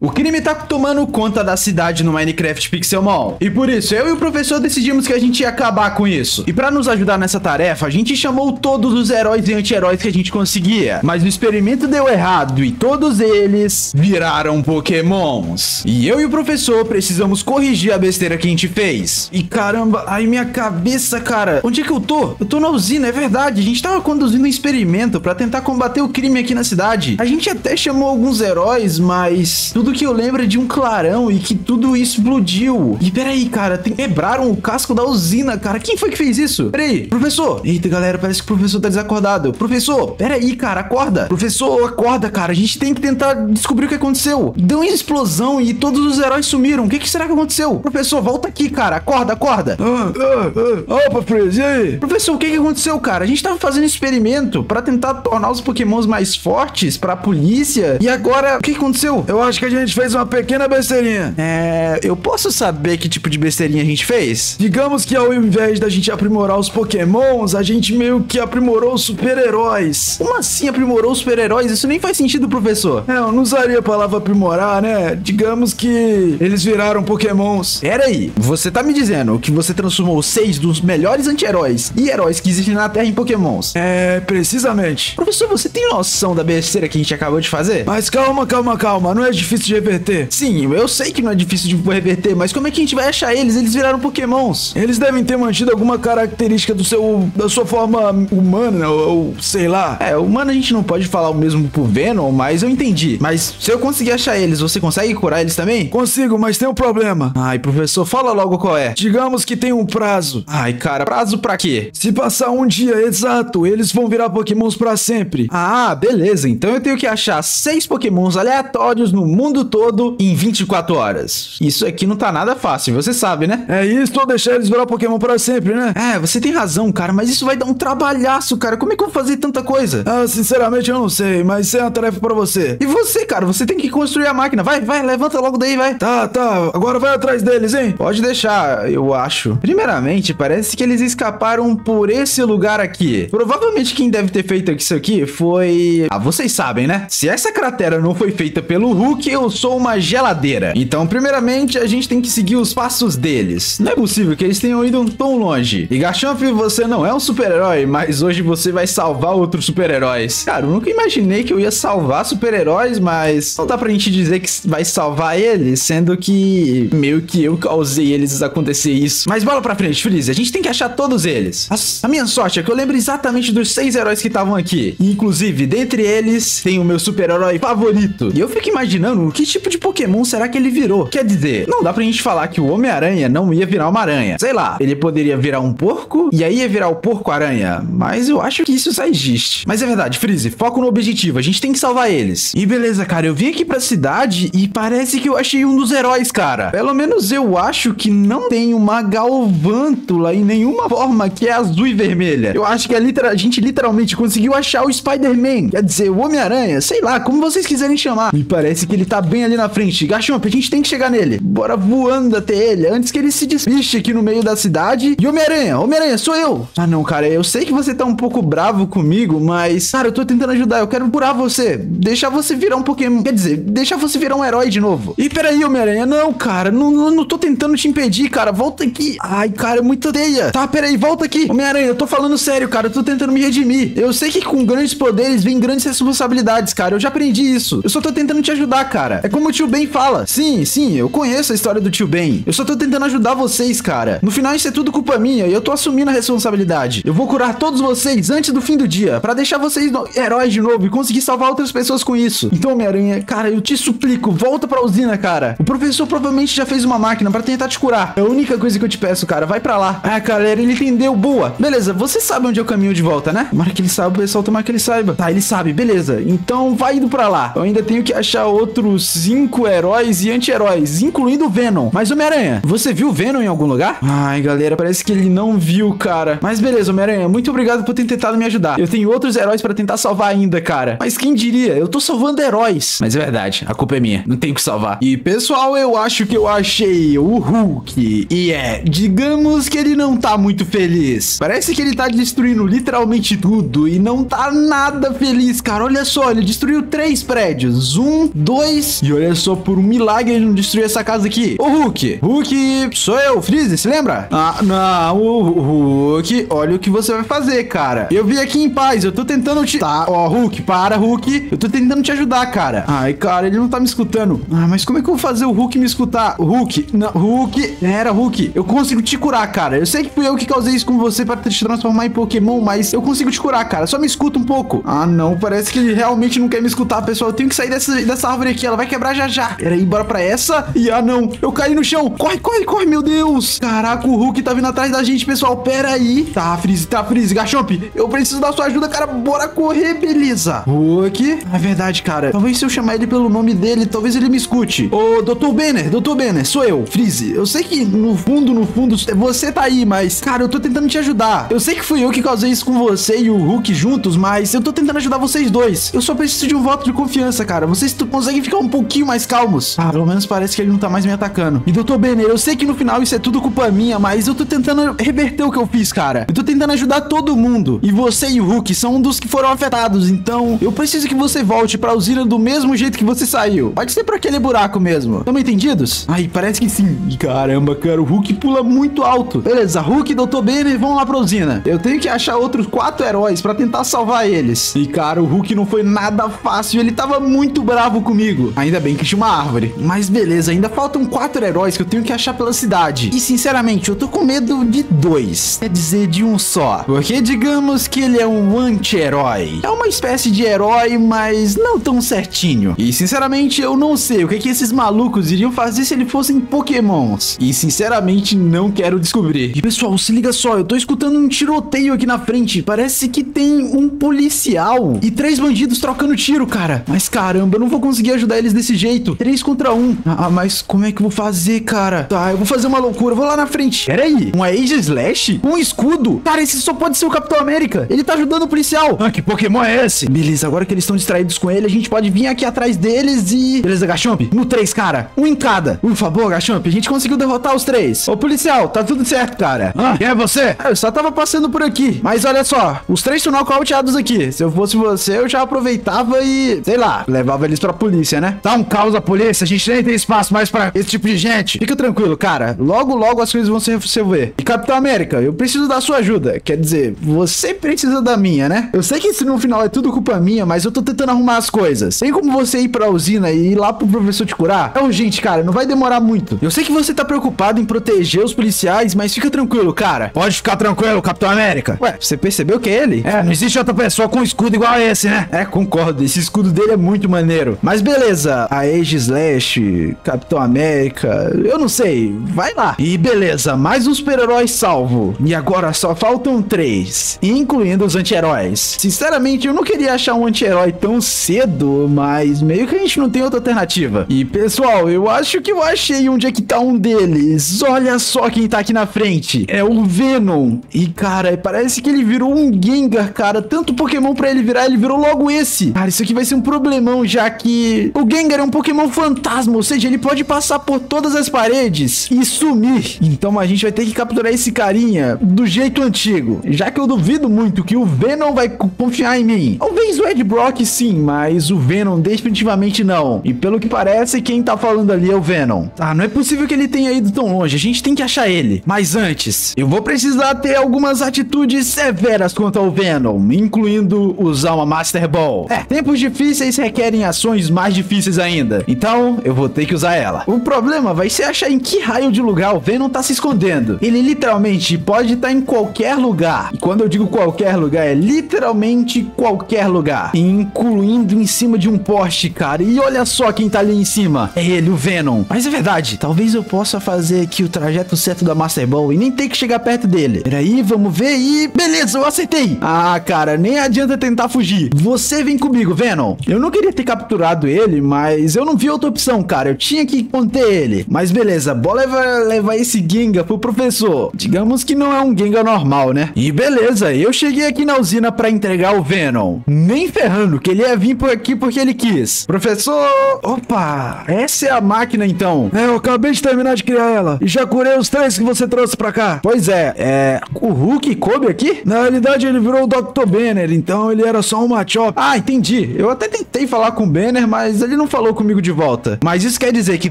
O crime tá tomando conta da cidade no Minecraft Pixelmon. E por isso, eu e o professor decidimos que a gente ia acabar com isso. E pra nos ajudar nessa tarefa, a gente chamou todos os heróis e anti-heróis que a gente conseguia. Mas o experimento deu errado e todos eles viraram pokémons. E eu e o professor precisamos corrigir a besteira que a gente fez. E caramba, ai minha cabeça, cara. Onde é que eu tô? Eu tô na usina, é verdade. A gente tava conduzindo um experimento pra tentar combater o crime aqui na cidade. A gente até chamou alguns heróis, mas tudo que eu lembro é de um clarão e que tudo explodiu. E peraí, cara, tem... quebraram o casco da usina, cara. Quem foi que fez isso? Peraí, professor. Eita, galera, parece que o professor tá desacordado. Professor, peraí, cara, acorda. Professor, acorda, cara. A gente tem que tentar descobrir o que aconteceu. Deu uma explosão e todos os heróis sumiram. O que, que será que aconteceu? Professor, volta aqui, cara. Acorda, acorda. Ah, ah, ah. Opa, Freeze, e aí? Professor, o que, que aconteceu, cara? A gente tava fazendo experimento pra tentar tornar os pokémons mais fortes pra polícia. E agora, o que, que aconteceu? Eu acho que a gente fez uma pequena besteirinha. É. Eu posso saber que tipo de besteirinha a gente fez? Digamos que ao invés da gente aprimorar os pokémons, a gente meio que aprimorou os super-heróis. Como assim aprimorou os super-heróis? Isso nem faz sentido, professor. É, eu não usaria a palavra aprimorar, né? Digamos que eles viraram pokémons. Pera aí, você tá me dizendo que você transformou seis dos melhores anti-heróis e heróis que existem na Terra em pokémons? É, precisamente. Professor, você tem noção da besteira que a gente acabou de fazer? Mas calma, calma, calma. Não é difícil de reverter. Sim, eu sei que não é difícil de reverter, mas como é que a gente vai achar eles? Eles viraram pokémons. Eles devem ter mantido alguma característica do seu da sua forma humana ou, ou sei lá. É, humano a gente não pode falar o mesmo por Venom, mas eu entendi. Mas se eu conseguir achar eles, você consegue curar eles também? Consigo, mas tem um problema. Ai, professor, fala logo qual é. Digamos que tem um prazo. Ai, cara, prazo pra quê? Se passar um dia exato, eles vão virar pokémons pra sempre. Ah, beleza. Então eu tenho que achar seis pokémons aleatórios no mundo todo em 24 horas. Isso aqui não tá nada fácil, você sabe, né? É isso ou deixar eles virar pokémon pra sempre, né? É, você tem razão, cara, mas isso vai dar um trabalhaço, cara. Como é que eu vou fazer tanta coisa? Ah, sinceramente eu não sei, mas isso é uma tarefa pra você. E você, cara, você tem que construir a máquina. Vai, vai, levanta logo daí, vai. Tá, tá. Agora vai atrás deles, hein? Pode deixar, eu acho. Primeiramente, parece que eles escaparam por esse lugar aqui. Provavelmente quem deve ter feito isso aqui foi... Ah, vocês sabem, né? Se essa cratera não foi feita pelo Hulk, eu sou uma geladeira. Então, primeiramente, a gente tem que seguir os passos deles. Não é possível que eles tenham ido tão longe. E Garchomp, você não é um super-herói, mas hoje você vai salvar outros super-heróis. Cara, eu nunca imaginei que eu ia salvar super-heróis, mas não dá pra gente dizer que vai salvar eles, sendo que meio que eu causei eles acontecer isso. Mas bola pra frente, Freeze, a gente tem que achar todos eles. A, a minha sorte é que eu lembro exatamente dos seis heróis que estavam aqui. E, inclusive, dentre eles, tem o meu super-herói favorito. E eu fico imaginando que tipo de Pokémon será que ele virou. Quer dizer, não dá pra gente falar que o Homem-Aranha não ia virar uma aranha. Sei lá, ele poderia virar um porco e aí ia virar o porco-aranha. Mas eu acho que isso já existe. Mas é verdade, Freeze, foco no objetivo. A gente tem que salvar eles. E beleza, cara, eu vim aqui pra cidade e parece que eu achei um dos heróis, cara. Pelo menos eu acho que não tem uma galvântula em nenhuma forma que é azul e vermelha. Eu acho que a, litera a gente literalmente conseguiu achar o Spider-Man. Quer dizer, o Homem-Aranha, sei lá, como vocês quiserem chamar. Me parece que ele tá bem ali na frente. Gachomp, a gente tem que chegar nele. Bora voando até ele, antes que ele se despiste aqui no meio da cidade. E Homem-Aranha, Homem-Aranha, sou eu. Ah não, cara, eu sei que você tá um pouco bravo comigo, mas... Cara, eu tô tentando ajudar, eu quero curar você. Deixar você virar um Pokémon, quer dizer, deixar você virar um herói de novo. E peraí, Homem-Aranha, não, cara, não, não, não tô tentando te impedir, cara, volta aqui. Ai, cara, é muita teia. Tá, peraí, volta aqui. Homem-Aranha, eu tô falando sério, cara, eu tô tentando me redimir. Eu sei que com grandes poderes vem grandes responsabilidades, cara, eu já aprendi isso. Eu só tô tentando te ajudar, cara. É como o tio Ben fala. Sim, sim, eu conheço a história do tio Ben. Eu só tô tentando ajudar vocês, cara. No final isso é tudo culpa minha e eu tô assumindo a responsabilidade. Eu vou curar todos vocês antes do fim do dia, para deixar vocês heróis de novo e conseguir salvar outras pessoas com isso. Então, Homem-Aranha, cara, eu te suplico, volta pra usina, cara. O professor provavelmente já fez uma máquina para tentar te curar. É a única coisa que eu te peço, cara. Vai para lá. Ah, galera, ele entendeu. Boa. Beleza, você sabe onde é o caminho de volta, né? Tomara que ele saiba, o pessoal tomara que ele saiba. Tá, ele sabe, beleza. Então vai indo pra lá. Eu ainda tenho que achar outros cinco heróis e anti-heróis, incluindo o Venom. Mas, Homem-Aranha, você viu o Venom em algum lugar? Ai, galera, parece que ele não viu, cara. Mas beleza, Homem-Aranha, muito obrigado por ter tentado me ajudar. Eu tenho outros heróis para tentar salvar ainda, cara. Mas quem diria? Eu tô salvando heróis. Mas é verdade, a culpa é minha. Não tenho que salvar. E, pessoal, eu acho que eu achei o Hulk. E é, digamos que ele não tá muito feliz. Parece que ele tá destruindo literalmente tudo e não tá nada feliz, cara. Olha só, ele destruiu três prédios. Um, dois heróis. E olha só, por um milagre ele não destruiu essa casa aqui. Ô, Hulk. Hulk, sou eu, Freeze, se lembra? Ah, não, o Hulk, olha o que você vai fazer, cara. Eu vim aqui em paz, eu tô tentando te... Tá, ó, Hulk, para, Hulk. Eu tô tentando te ajudar, cara. Ai, cara, ele não tá me escutando. Ah, mas como é que eu vou fazer o Hulk me escutar? Hulk, não, Hulk, era Hulk. Eu consigo te curar, cara. Eu sei que fui eu que causei isso com você para te transformar em Pokémon, mas eu consigo te curar, cara. Só me escuta um pouco. Ah, não, parece que ele realmente não quer me escutar, pessoal. Eu tenho que sair dessa, dessa árvore aqui, ela vai quebrar já já. Peraí, bora pra essa. E ah, não, eu caí no chão. Corre, corre, corre, meu Deus. Caraca, o Hulk tá vindo atrás da gente, pessoal. Pera aí. Tá, Freeze, tá, Freeze. Gachomp, eu preciso da sua ajuda, cara. Bora correr, beleza. Hulk. É verdade, cara. Talvez se eu chamar ele pelo nome dele, talvez ele me escute. Ô, Dr. Banner, Dr. Banner, sou eu, Freeze. Eu sei que no fundo, no fundo, você tá aí, mas, cara, eu tô tentando te ajudar. Eu sei que fui eu que causei isso com você e o Hulk juntos, mas eu tô tentando ajudar vocês dois. Eu só preciso de um voto de confiança, cara. Vocês conseguem ficar um pouquinho mais calmos. Ah, pelo menos parece que ele não tá mais me atacando. E Dr. Banner, eu sei que no final isso é tudo culpa minha, mas eu tô tentando reverter o que eu fiz, cara. Eu tô tentando ajudar todo mundo. E você e o Hulk são um dos que foram afetados, então eu preciso que você volte pra usina do mesmo jeito que você saiu. Pode ser pra aquele buraco mesmo. Tamo entendidos? Ai, parece que sim. Caramba, cara, o Hulk pula muito alto. Beleza, Hulk e Dr. Banner vão lá pra usina. Eu tenho que achar outros quatro heróis pra tentar salvar eles. E, cara, o Hulk não foi nada fácil. Ele tava muito bravo comigo. Ainda bem que tinha uma árvore. Mas beleza, ainda faltam quatro heróis que eu tenho que achar pela cidade. E, sinceramente, eu tô com medo de dois. Quer dizer, de um só. Porque digamos que ele é um anti-herói. É uma espécie de herói, mas não tão certinho. E, sinceramente, eu não sei o que, que esses malucos iriam fazer se eles fossem pokémons. E, sinceramente, não quero descobrir. E, pessoal, se liga só. Eu tô escutando um tiroteio aqui na frente. Parece que tem um policial e três bandidos trocando tiro, cara. Mas, caramba, eu não vou conseguir ajudar eles desse jeito. Três contra um. Ah, mas como é que eu vou fazer, cara? Tá, eu vou fazer uma loucura. Eu vou lá na frente. Pera aí. Um Age Slash? Um escudo? Cara, esse só pode ser o Capitão América. Ele tá ajudando o policial. Ah, que Pokémon é esse? Beleza, agora que eles estão distraídos com ele, a gente pode vir aqui atrás deles e... Beleza, Gachomp? No três, cara. Um em cada. Por favor, Gachomp. A gente conseguiu derrotar os três. Ô, policial, tá tudo certo, cara. Ah, quem é você? Eu só tava passando por aqui. Mas olha só, os três estão nocauteados aqui. Se eu fosse você, eu já aproveitava e, sei lá, levava eles pra polícia, né? Tá um caos a polícia. A gente nem tem espaço mais pra esse tipo de gente. Fica tranquilo, cara. Logo, logo as coisas vão se resolver. E Capitão América, eu preciso da sua ajuda. Quer dizer, você precisa da minha, né? Eu sei que isso no final é tudo culpa minha, mas eu tô tentando arrumar as coisas. Tem como você ir pra usina e ir lá pro professor te curar? É urgente, cara. Não vai demorar muito. Eu sei que você tá preocupado em proteger os policiais, mas fica tranquilo, cara. Pode ficar tranquilo, Capitão América. Ué, você percebeu que é ele? É, não existe outra pessoa com um escudo igual a esse, né? É, concordo. Esse escudo dele é muito maneiro. Mas beleza, a Age Slash, Capitão América, eu não sei. Vai lá. E beleza, mais um super-herói salvo. E agora só faltam três, incluindo os anti-heróis. Sinceramente, eu não queria achar um anti-herói tão cedo, mas meio que a gente não tem outra alternativa. E pessoal, eu acho que eu achei onde é que tá um deles. Olha só quem tá aqui na frente. É o Venom. E cara, parece que ele virou um Gengar, cara. Tanto Pokémon pra ele virar, ele virou logo esse. Cara, isso aqui vai ser um problemão, já que o Gengar é um Pokémon fantasma, ou seja, ele pode passar por todas as paredes e sumir. Então a gente vai ter que capturar esse carinha do jeito antigo, já que eu duvido muito que o Venom vai confiar em mim. Talvez o Ed Brock sim, mas o Venom definitivamente não. E pelo que parece, quem tá falando ali é o Venom. Ah, não é possível que ele tenha ido tão longe. A gente tem que achar ele. Mas antes, eu vou precisar ter algumas atitudes severas contra o Venom, incluindo usar uma Master Ball. É, tempos difíceis requerem ações mais difíceis ainda. Então, eu vou ter que usar ela. O problema vai ser achar em que raio de lugar o Venom tá se escondendo. Ele literalmente pode estar tá em qualquer lugar. E quando eu digo qualquer lugar, é literalmente qualquer lugar. Incluindo em cima de um poste, cara. E olha só quem tá ali em cima. É ele, o Venom. Mas é verdade, talvez eu possa fazer aqui o trajeto certo da Master Ball e nem ter que chegar perto dele. Peraí, vamos ver e... Beleza, eu acertei. Ah, cara, nem adianta tentar fugir. Você vem comigo, Venom. Eu não queria ter capturado ele, mas eu não vi outra opção, cara. Eu tinha que conter ele. Mas beleza, bora levar, levar esse Gengar pro professor. Digamos que não é um Gengar normal, né? E beleza, eu cheguei aqui na usina pra entregar o Venom. Nem ferrando, que ele ia vir por aqui porque ele quis. Professor... Opa, essa é a máquina então. É, eu acabei de terminar de criar ela. E já curei os três que você trouxe pra cá. Pois é, é... O Hulk coube aqui? Na realidade, ele virou o Dr. Banner, então ele era só uma chop. Ah, entendi. Eu até tentei falar com o Banner, mas ele ele não falou comigo de volta. Mas isso quer dizer que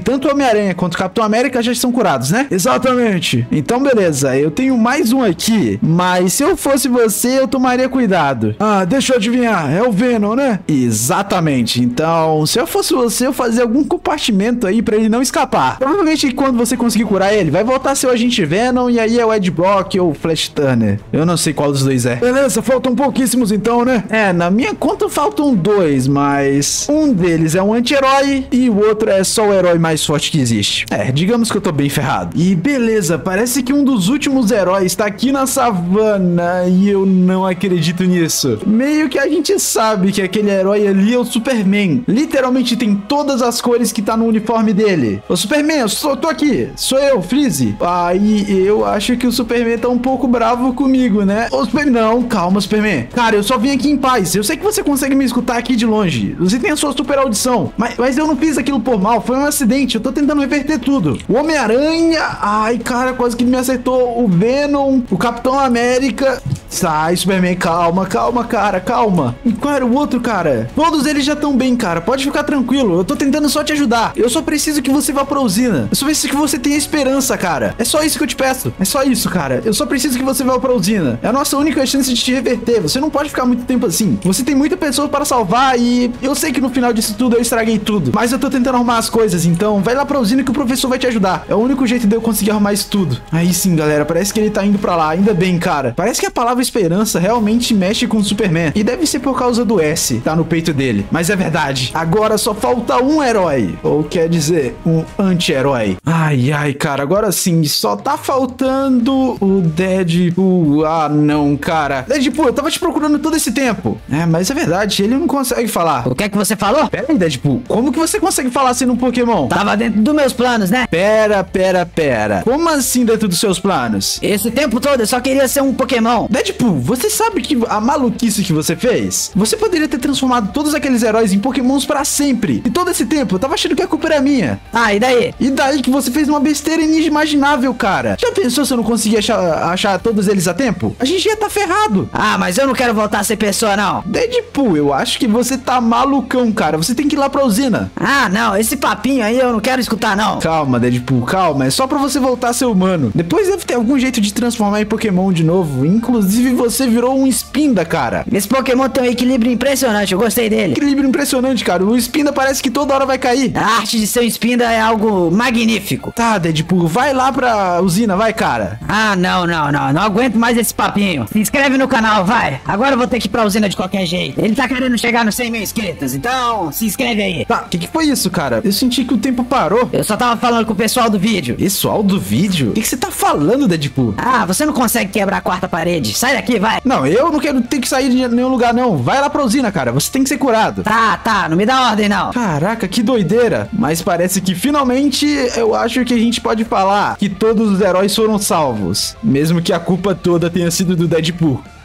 tanto o Homem-Aranha quanto o Capitão América já estão curados, né? Exatamente. Então, beleza. Eu tenho mais um aqui. Mas se eu fosse você, eu tomaria cuidado. Ah, deixa eu adivinhar. É o Venom, né? Exatamente. Então, se eu fosse você, eu fazia algum compartimento aí pra ele não escapar. Provavelmente quando você conseguir curar ele, vai voltar a ser o Agente Venom e aí é o Ed Brock ou o Flash Turner. Eu não sei qual dos dois é. Beleza, faltam pouquíssimos então, né? É, na minha conta faltam dois, mas um deles é um anti-herói e o outro é só o herói mais forte que existe. É, digamos que eu tô bem ferrado. E beleza, parece que um dos últimos heróis tá aqui na savana e eu não acredito nisso. Meio que a gente sabe que aquele herói ali é o Superman. Literalmente tem todas as cores que tá no uniforme dele. O Superman, eu sou, tô aqui. Sou eu, Freeze. Aí eu acho que o Superman tá um pouco bravo comigo, né? Ô, Superman, não, calma, Superman. Cara, eu só vim aqui em paz. Eu sei que você consegue me escutar aqui de longe. Você tem a sua super audição. Mas, mas eu não fiz aquilo por mal. Foi um acidente. Eu tô tentando reverter tudo. O Homem-Aranha. Ai, cara, quase que me acertou. O Venom. O Capitão América. Sai, Superman, calma, calma, cara, calma. E qual era o outro, cara? Todos eles já estão bem, cara. Pode ficar tranquilo. Eu tô tentando só te ajudar. Eu só preciso que você vá pra usina. Eu só preciso que você tenha esperança, cara. É só isso que eu te peço. É só isso, cara. Eu só preciso que você vá pra usina. É a nossa única chance de te reverter. Você não pode ficar muito tempo assim. Você tem muita pessoa para salvar e eu sei que no final disso tudo eu estraguei tudo. Mas eu tô tentando arrumar as coisas, então vai lá pra usina que o professor vai te ajudar. É o único jeito de eu conseguir arrumar isso tudo. Aí sim, galera. Parece que ele tá indo pra lá. Ainda bem, cara. Parece que a palavra esperança realmente mexe com o Superman. E deve ser por causa do S, tá no peito dele. Mas é verdade. Agora só falta um herói. Ou quer dizer, um anti-herói. Ai, ai, cara. Agora sim, só tá faltando o Deadpool. Ah, não, cara. Deadpool, eu tava te procurando todo esse tempo. É, mas é verdade. Ele não consegue falar. O que é que você falou? Pera aí, Deadpool. Como que você consegue falar sendo um Pokémon? Tava dentro dos meus planos, né? Pera, pera, pera. Como assim dentro dos seus planos? Esse tempo todo eu só queria ser um Pokémon. Deadpool, você sabe que a maluquice que você fez? Você poderia ter transformado todos aqueles heróis em Pokémons pra sempre. E todo esse tempo eu tava achando que a culpa era minha. Ah, e daí? E daí que você fez uma besteira inimaginável, cara. Já pensou se eu não conseguia achar, achar todos eles a tempo? A gente ia tá ferrado. Ah, mas eu não quero voltar a ser pessoa, não. Deadpool, eu acho que você tá malucão, cara. Você tem que ir lá pra usina. Ah, não, esse papinho aí eu não quero escutar, não. Calma, Deadpool, calma. É só pra você voltar a ser humano. Depois deve ter algum jeito de transformar em Pokémon de novo. Inclusive, você virou um Spinda, cara. Esse Pokémon tem um equilíbrio impressionante, eu gostei dele. Equilíbrio impressionante, cara. O Spinda parece que toda hora vai cair. A arte de ser um Spinda é algo magnífico. Tá, Deadpool, vai lá pra usina, vai, cara. Ah, não, não, não. Não aguento mais esse papinho. Se inscreve no canal, vai. Agora eu vou ter que ir pra usina de qualquer jeito. Ele tá querendo chegar nos 100 mil inscritos, então se inscreve aí. Tá, o que, que foi isso, cara? Eu senti que o tempo parou. Eu só tava falando com o pessoal do vídeo. Pessoal do vídeo? O que, que você tá falando, Deadpool? Ah, você não consegue quebrar a quarta parede. Sai daqui, vai. Não, eu não quero ter que sair de nenhum lugar, não. Vai lá pra usina, cara. Você tem que ser curado. Tá, tá, não me dá ordem, não. Caraca, que doideira. Mas parece que finalmente eu acho que a gente pode falar que todos os heróis foram salvos. Mesmo que a culpa toda tenha sido do Deadpool.